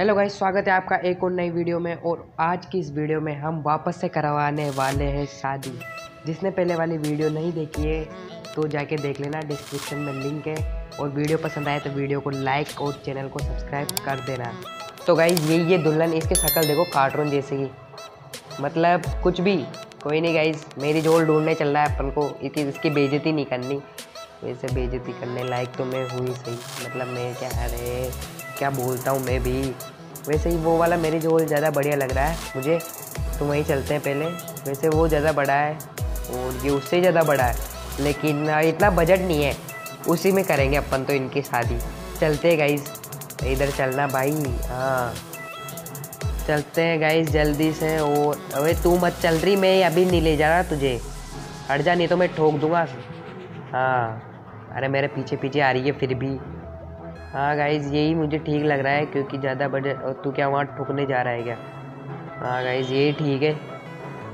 Hello guys स्वागत है आपका एक और नई वीडियो में और आज की इस वीडियो में हम वापस से करवाने वाले हैं शादी। जिसने पहले वाली वीडियो नहीं देखी है तो जाके देख लेना डिस्क्रिप्शन में लिंक है। और वीडियो पसंद आए तो वीडियो को लाइक और चैनल को सब्सक्राइब कर देना। तो गाइस ये ये दुल्हन, इसके शक्ल देखो कार्टून जैसे ही। मतलब कुछ भी, कोई नहीं गाइस मेरी जोड़ ढूँढने चल रहा है, अपन को इसकी इसकी बेइज्जती नहीं करनी। वैसे बेजती करने लायक तो मैं हुई सही। मतलब मैं क्या, अरे क्या बोलता हूँ मैं भी। वैसे ही वो वाला मेरी जोड़ ज़्यादा बढ़िया लग रहा है, मुझे तो वहीं चलते हैं पहले। वैसे वो ज़्यादा बड़ा है और ये उससे ज़्यादा बड़ा है। लेकिन इतना बजट नहीं है, उसी में करेंगे अपन तो इनकी शादी। चलते गाइज़ इधर चलना भाई हाँ। चलते हैं गाइज़ जल्दी से और अबे तू मत चल रही, मैं अभी नहीं ले जा रहा तुझे। हट जा, नहीं तो मैं ठोक दूँगा। हाँ। अरे मेरे पीछे पीछे आ रही है फिर भी। हाँ गाइज़ यही मुझे ठीक लग रहा है क्योंकि ज़्यादा बजट और तू क्या वहाँ ठुकने जा रहा है क्या? हाँ गाइज़ यही ठीक है।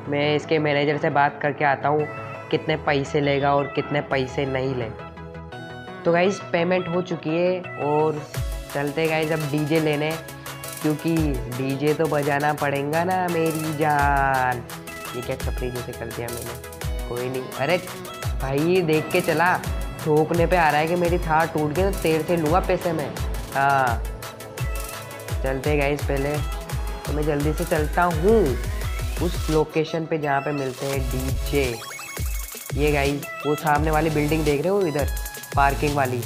मैं इसके मैनेजर से बात करके आता हूँ, कितने पैसे लेगा और कितने पैसे नहीं ले। तो गाइज़ पेमेंट हो चुकी है और चलते गाइज़ अब डीजे लेने, क्योंकि डीजे तो बजाना पड़ेगा ना मेरी जान। ये क्या छपरी जैसे कर दिया मैंने? कोई नहीं। अरे भाई, देख के चला। ठोकने पे आ रहा है कि मेरी थार टूट गई तो तेर से लूँगा पैसे में। हाँ। चलते गाइस पहले तो मैं जल्दी से चलता हूँ। उस लोकेशन पे जहाँ पे मिलते हैं डीजे ये गाइस वो सामने वाली बिल्डिंग देख रहे हो इधर? पार्किंग वाली।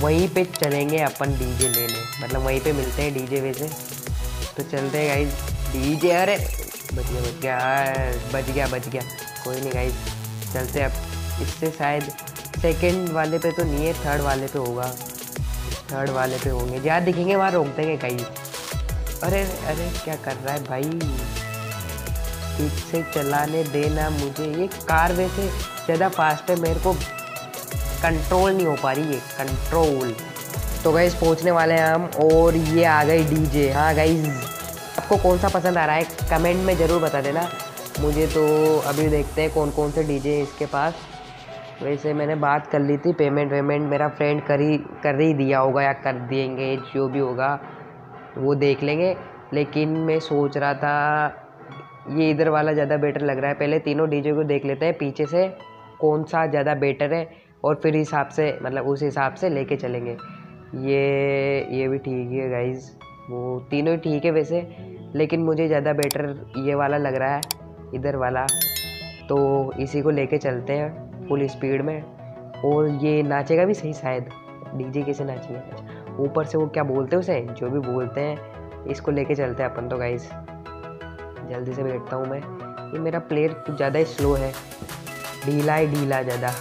वहीं पे चलेंगे अपन डीजे लेने। मतलब वहीं पे मिलते हैं डीजे वैसे। तो चलते हैं गाइस डीजे अरे! बच गया बच गया बच गया। बच गया कोई नहीं गाइस चलते अब। इससे शायद सेकंड वाले पे तो नहीं है थर्ड वाले पे होगा। थर्ड वाले पे होंगे। जहाँ दिखेंगे, वहाँ रोक देंगे कहीं। अरे अरे, क्या कर रहा है भाई? ठीक से चलाने देना मुझे। ये कार वैसे ज़्यादा फास्ट है, मेरे को कंट्रोल नहीं हो पा रही है कंट्रोल तो गई पहुँचने वाले हैं हम, और ये आ गई डीजे हाँ गई आपको कौन सा पसंद आ रहा है? कमेंट में ज़रूर बता देना। मुझे तो अभी देखते हैं कौन कौन से डीजे इसके पास। वैसे मैंने बात कर ली थी पेमेंट वेमेंट मेरा फ्रेंड कर ही कर ही दिया होगा या कर देंगे, जो भी होगा, वो देख लेंगे। लेकिन मैं सोच रहा था, ये इधर वाला ज़्यादा बेटर लग रहा है। पहले तीनों डीजे को देख लेते हैं, पीछे से कौन सा ज़्यादा बेटर है और फिर हिसाब से मतलब उस हिसाब से लेके चलेंगे। ये ये भी ठीक है गाइज़ वो तीनों ही ठीक है वैसे, लेकिन मुझे ज़्यादा बेटर ये वाला लग रहा है, इधर वाला। तो इसी को लेके चलते हैं। फुल स्पीड में, और ये नाचेगा भी सही शायद। डीजे कैसे नाचेगा? ऊपर से वो क्या बोलते हैं उसे? जो भी बोलते हैं, इसको लेके चलते हैं अपन तो गाइस जल्दी से बैठता हूँ मैं। ये मेरा प्लेयर कुछ ज़्यादा ही स्लो है। ढीला ही, ढीला ज़्यादा।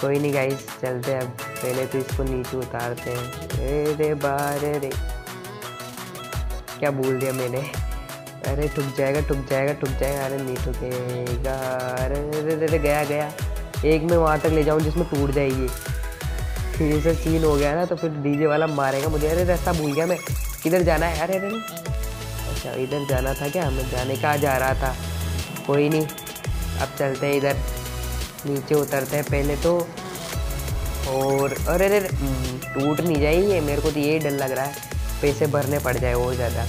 कोई नहीं गाइस चलते हैं अब। पहले तो इसको नीचे उतारते हैं। अरे बारे रे। क्या बोल दिया मैंने? अरे ठुक जाएगा ठुक जाएगा ठुक जाएगा। अरे नहीं ठुकेगा अरे अरे अरे गया गया। एक में वहाँ तक ले जाऊँ जिसमें टूट जाएगी। फिर से सीन हो गया ना तो फिर डीजे वाला मारेगा मुझे। अरे, रास्ता भूल गया मैं। किधर जाना है? अरे अरे अच्छा इधर जाना था क्या? मैं जाने का जा रहा था? कोई नहीं। अब चलते हैं इधर। नीचे उतरते हैं पहले तो। और, अरे अरे टूट नहीं जाएगी मेरे को तो यही डर लग रहा है। पैसे भरने पड़ जाए और ज़्यादा।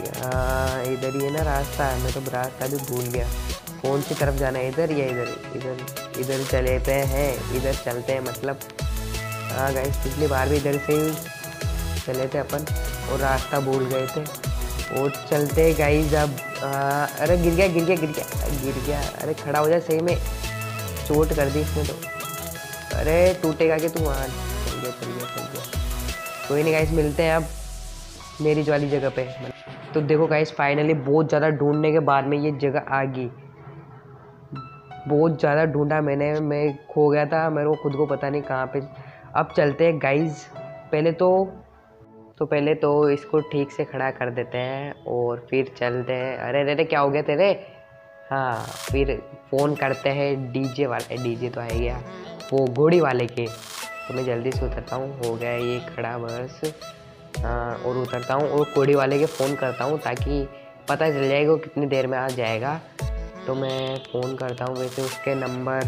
इधर ही है ना रास्ता है मैं तो रास्ता भी भूल गया। कौन सी तरफ़ जाना है? इधर या इधर? इधर इधर चलेते हैं, इधर चलते हैं मतलब। हाँ गए पिछली बार भी इधर से ही चले थे अपन, और रास्ता भूल गए थे। और चलते गई जब अरे गिर गया गिर गया गिर गया गिर गया। अरे खड़ा हो जाए सही में। चोट कर दी इसने तो। अरे, टूटेगा कि तू? वहाँ चल गया चल गया चल गया। कोई नहीं गाइस मिलते हैं अब मेरी वाली जगह पे। तो देखो गाइस फाइनली बहुत ज़्यादा ढूँढने के बाद में ये जगह आ गई। बहुत ज़्यादा ढूंढा मैंने, मैं खो गया था, मेरे को खुद को पता नहीं कहाँ पे। अब चलते हैं गाइस पहले तो तो पहले तो इसको ठीक से खड़ा कर देते हैं और फिर चलते हैं। अरे अरे क्या हो गया तेरे? हाँ फिर फ़ोन करते हैं डीजे वाले डीजे तो आ गया वो घोड़ी वाले के। तो मैं जल्दी से उतरता हूँ। हो गया ये खड़ा बस। और उतरता हूँ और कोड़ी वाले के फ़ोन करता हूँ ताकि पता चल जाएगा वो कितनी देर में आ जाएगा। तो मैं फ़ोन करता हूँ वैसे उसके नंबर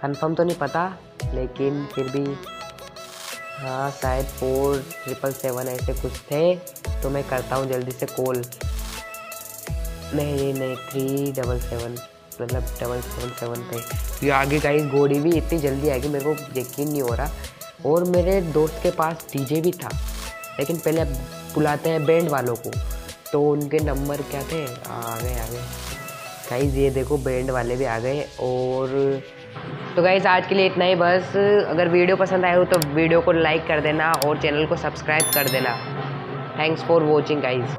कंफर्म तो नहीं पता, लेकिन फिर भी हाँ शायद फोर ट्रिपल सेवन ऐसे कुछ थे तो मैं करता हूँ जल्दी से कॉल। नहीं नहीं नहीं थ्री डबल सेवन मतलब डबल सेवन सेवन पे। ये आगे का ही घोड़ी भी इतनी जल्दी आएगी, मेरे को यकीन नहीं हो रहा। और मेरे दोस्त के पास डीजे भी था। लेकिन पहले बुलाते हैं बैंड वालों को। तो उनके नंबर क्या थे? आ गए आ गए। गाइज़ ये देखो बैंड वाले भी आ गए और तो गाइज़ आज के लिए इतना ही बस। अगर वीडियो पसंद आए हो तो वीडियो को लाइक कर देना और चैनल को सब्सक्राइब कर देना। Thanks for watching guys